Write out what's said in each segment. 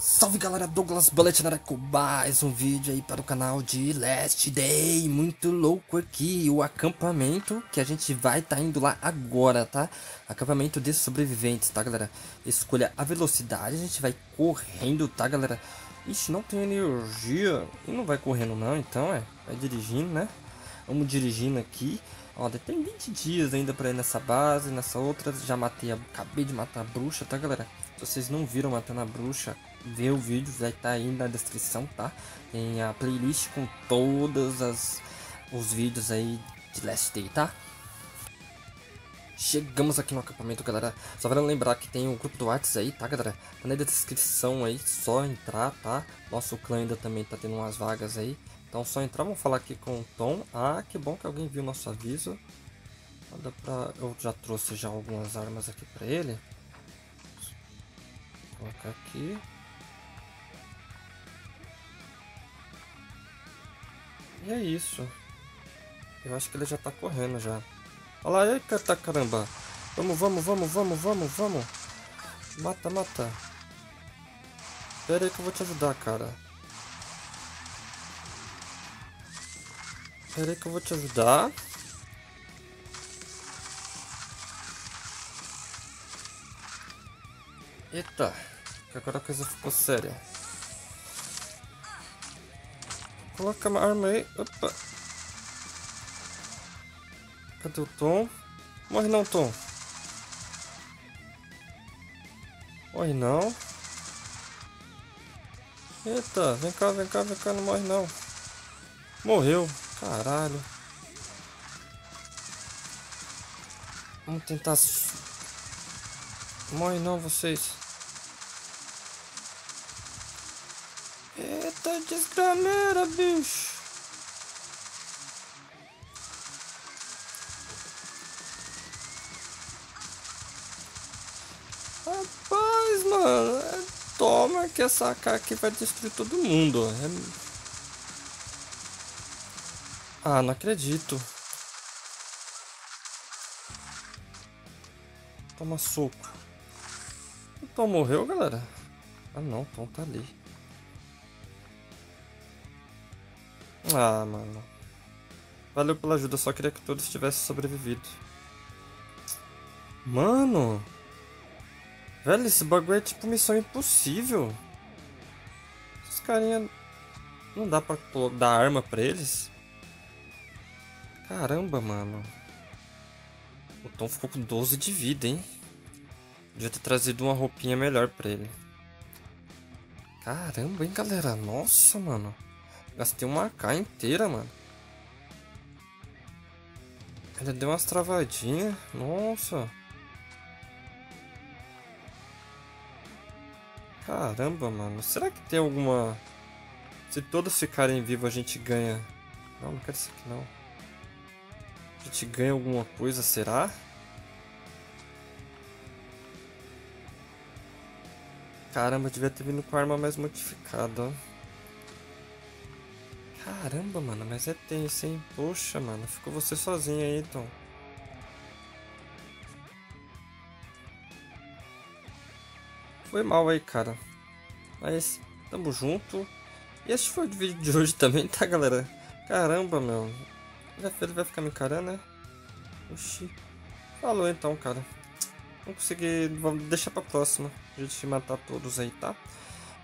Salve galera, Douglas Bullet na com mais um vídeo aí para o canal de Last Day Muito louco aqui, o acampamento que a gente vai tá indo lá agora, tá? Acampamento de sobreviventes, tá galera? Escolha a velocidade, a gente vai correndo, tá galera? Ixi, não tem energia, e não vai correndo não, então é, vai dirigindo, né? Vamos dirigindo aqui Ó, tem 20 dias ainda pra ir nessa base, nessa outra. Já matei, a, acabei de matar a bruxa, tá, galera? Se vocês não viram matando a bruxa, vê o vídeo, vai estar tá aí na descrição, tá? Tem a playlist com todos as, os vídeos aí de Last Day, tá? Chegamos aqui no acampamento, galera. Só para lembrar que tem o um grupo do WhatsApp aí, tá, galera? Tá na descrição aí, só entrar, tá? Nosso clã ainda também tá tendo umas vagas aí. Então só entrar, vamos falar aqui com o Tom. Ah, que bom que alguém viu nosso aviso. Dá pra... Eu já trouxe já algumas armas aqui pra ele. Vou colocar aqui. E é isso. Eu acho que ele já tá correndo já. Olha lá, eita tá, caramba. Vamos, vamos, vamos, vamos, vamos, vamos. Mata, mata. Pera aí que eu vou te ajudar, cara. Pera aí que eu vou te ajudar. Eita, agora a coisa ficou séria. Coloca uma arma aí. Opa. Cadê o Tom? Morre não, Tom. Morre não. Eita, vem cá, vem cá, vem cá, não morre não. Morreu. Caralho. Vamos tentar... Morre não, vocês. Eita desgrameira, bicho. Rapaz, mano. É, toma que essa AK aqui vai destruir todo mundo. É... Ah, não acredito. Toma soco. O Tom morreu, galera? Ah não, o Tom tá ali. Ah, mano. Valeu pela ajuda, só queria que todos tivessem sobrevivido. Mano! Velho, esse bagulho é tipo missão impossível. Esses carinha... Não dá pra dar arma pra eles? Caramba, mano. O Tom ficou com 12 de vida, hein? Devia ter trazido uma roupinha melhor pra ele. Caramba, hein, galera? Nossa, mano. Gastei uma AK inteira, mano. Ele deu umas travadinhas. Nossa. Caramba, mano. Será que tem alguma... Se todos ficarem vivos a gente ganha... Não, não quero isso aqui não. A gente ganha alguma coisa, será? Caramba, devia ter vindo com a arma mais modificada, ó. Caramba, mano, mas é tenso, hein? Poxa, mano, ficou você sozinho aí, então. Foi mal aí, cara. Mas, tamo junto. E esse foi o vídeo de hoje também, tá, galera? Caramba, meu. Ele vai ficar me encarando, né? Oxi. Falou então, cara. Não consegui. Vamos deixar pra próxima. A gente matar todos aí, tá?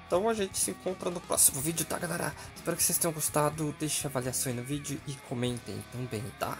Então a gente se encontra no próximo vídeo, tá, galera? Espero que vocês tenham gostado. Deixe a avaliação aí no vídeo e comentem também, tá?